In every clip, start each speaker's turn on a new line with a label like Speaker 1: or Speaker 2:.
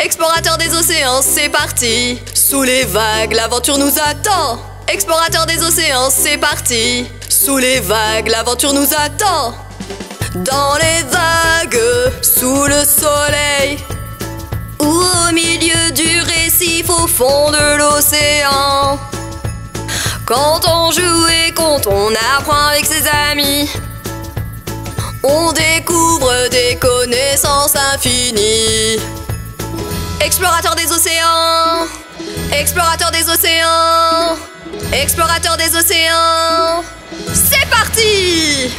Speaker 1: Explorateur des océans, c'est parti. Sous les vagues, l'aventure nous attend. Explorateur des océans, c'est parti. Sous les vagues, l'aventure nous attend. Dans les vagues, sous le soleil. Ou au milieu du récif, au fond de l'océan. Quand on joue et quand on apprend avec ses amis on découvre des connaissances infinies. Explorateur des océans. Explorateur des océans. Explorateur des océans. C'est parti!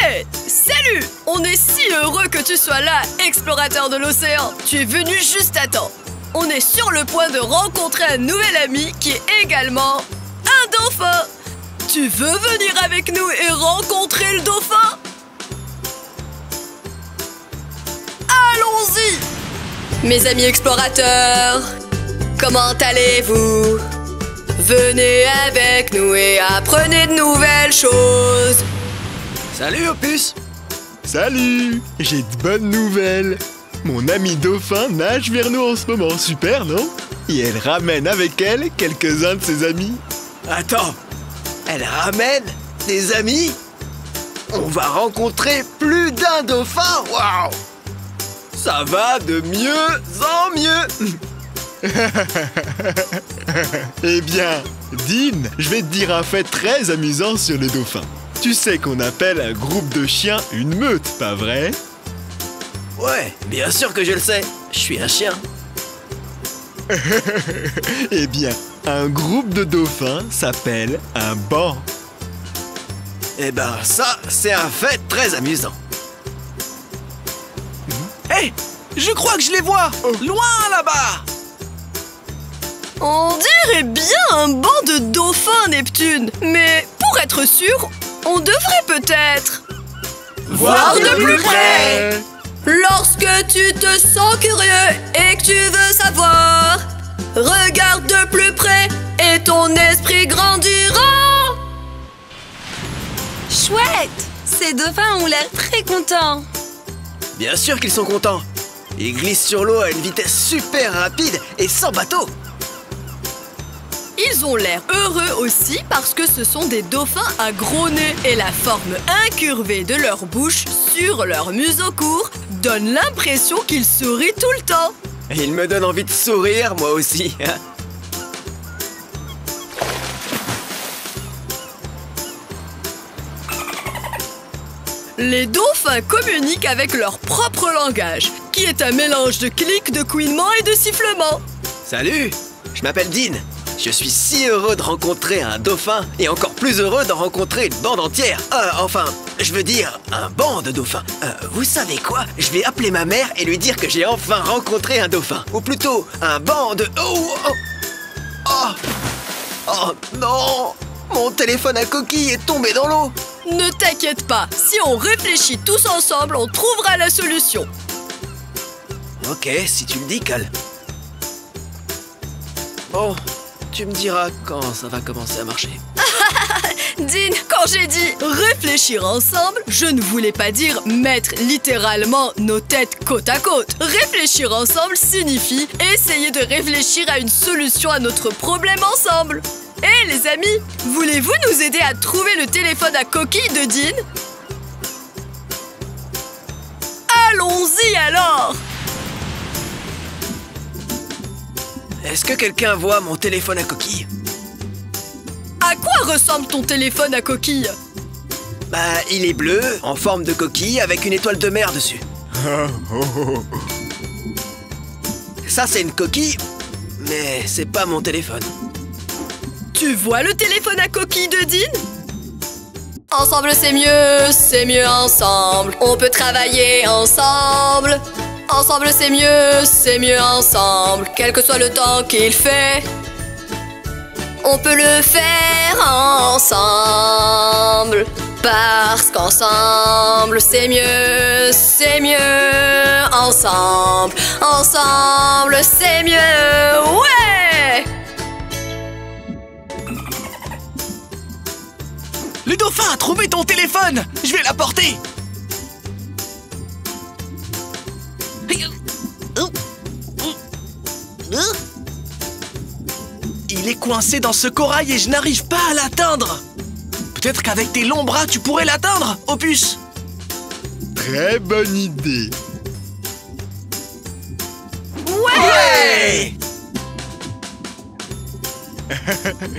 Speaker 1: Hey Salut! On est si heureux que tu sois là, explorateur de l'océan. Tu es venu juste à temps. On est sur le point de rencontrer un nouvel ami qui est également un dauphin Tu veux venir avec nous et rencontrer le dauphin? Allons-y! Mes amis explorateurs, comment allez-vous? Venez avec nous et apprenez de nouvelles choses.
Speaker 2: Salut Opus.
Speaker 3: Salut. J'ai de bonnes nouvelles. Mon amie dauphin nage vers nous en ce moment, super, non? Et elle ramène avec elle quelques-uns de ses amis.
Speaker 2: Attends, elle ramène des amis. On va rencontrer plus d'un dauphin. Waouh. Ça va de mieux en mieux.
Speaker 3: Eh bien, Dean, je vais te dire un fait très amusant sur les dauphins. Tu sais qu'on appelle un groupe de chiens une meute, pas vrai?
Speaker 2: Ouais, bien sûr que je le sais. Je suis un chien.
Speaker 3: Eh bien, un groupe de dauphins s'appelle un banc.
Speaker 2: Eh ben ça, c'est un fait très amusant. Hé Je crois que je les vois. Loin là-bas.
Speaker 1: On dirait bien un banc de dauphins, Neptune. Mais pour être sûr, on devrait peut-être...
Speaker 2: Voir de plus près.
Speaker 1: Lorsque tu te sens curieux et que tu veux savoir, regarde de plus près et ton esprit grandira.
Speaker 4: Chouette Ces dauphins ont l'air très contents.
Speaker 2: Bien sûr qu'ils sont contents Ils glissent sur l'eau à une vitesse super rapide et sans bateau
Speaker 1: Ils ont l'air heureux aussi parce que ce sont des dauphins à gros nez et la forme incurvée de leur bouche sur leur museau court donne l'impression qu'ils sourient tout le temps.
Speaker 2: Ils me donnent envie de sourire, moi aussi
Speaker 1: Les dauphins communiquent avec leur propre langage, qui est un mélange de clics, de couinements et de sifflements.
Speaker 2: Salut Je m'appelle Dean Je suis si heureux de rencontrer un dauphin et encore plus heureux d'en rencontrer une bande entière. Euh, enfin, je veux dire, un banc de dauphins. Euh, Vous savez quoi? Je vais appeler ma mère et lui dire que j'ai enfin rencontré un dauphin. Ou plutôt, un banc de... Oh Oh Oh, oh non. Mon téléphone à coquille est tombé dans l'eau.
Speaker 1: Ne t'inquiète pas, si on réfléchit tous ensemble, on trouvera la solution.
Speaker 2: Ok, si tu le dis, Cal. Bon, tu me diras quand ça va commencer à marcher.
Speaker 1: Dean, quand j'ai dit réfléchir ensemble, je ne voulais pas dire mettre littéralement nos têtes côte à côte. Réfléchir ensemble signifie essayer de réfléchir à une solution à notre problème ensemble. Hé les amis, voulez-vous nous aider à trouver le téléphone à coquille de Dean? Allons-y alors
Speaker 2: Est-ce que quelqu'un voit mon téléphone à coquille
Speaker 1: À quoi ressemble ton téléphone à coquille
Speaker 2: Bah, il est bleu, en forme de coquille, avec une étoile de mer dessus. Ça, c'est une coquille, mais c'est pas mon téléphone.
Speaker 1: Tu vois le téléphone à coquille de Dean Ensemble c'est mieux, c'est mieux ensemble. On peut travailler ensemble. Ensemble c'est mieux, c'est mieux ensemble. Quel que soit le temps qu'il fait. On peut le faire ensemble. Parce qu'ensemble c'est mieux, c'est mieux ensemble. Ensemble c'est mieux, ouais!
Speaker 5: Le dauphin a trouvé ton téléphone Je vais l'apporter Est coincé dans ce corail et je n'arrive pas à l'atteindre Peut-être qu'avec tes longs bras, tu pourrais l'atteindre, Opus
Speaker 3: Très bonne idée.
Speaker 5: Ouais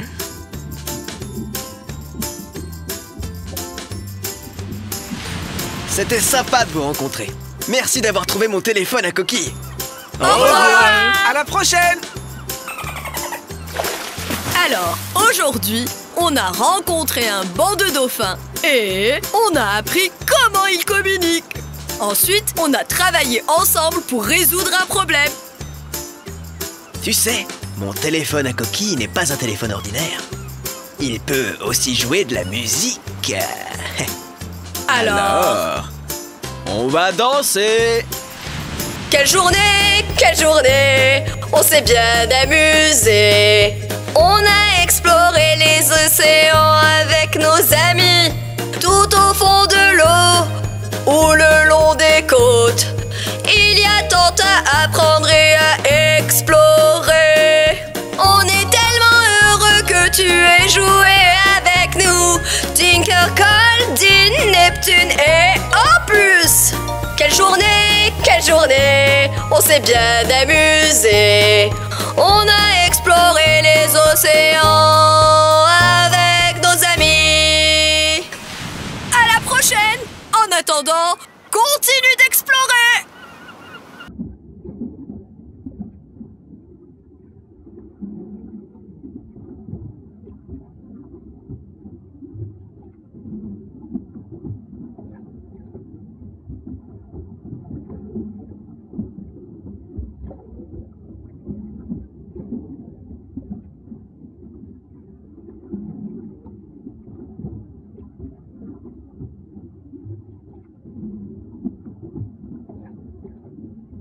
Speaker 2: C'était sympa de vous rencontrer. Merci d'avoir trouvé mon téléphone à coquille.
Speaker 5: Au revoir À la prochaine
Speaker 1: Alors, aujourd'hui, on a rencontré un banc de dauphins et on a appris comment ils communiquent. Ensuite, on a travaillé ensemble pour résoudre un problème.
Speaker 2: Tu sais, mon téléphone à coquille n'est pas un téléphone ordinaire. Il peut aussi jouer de la musique.
Speaker 1: Alors,
Speaker 2: on va danser.
Speaker 1: quelle journée, quelle journée, on s'est bien amusé. On a exploré les océans avec nos amis, tout au fond de l'eau ou le long des côtes. Il y a tant à apprendre et à explorer. On est tellement heureux que tu aies joué avec nous. Tinker, Dean, Neptune et Opus. Quelle journée, quelle journée, on s'est bien amusé. On a.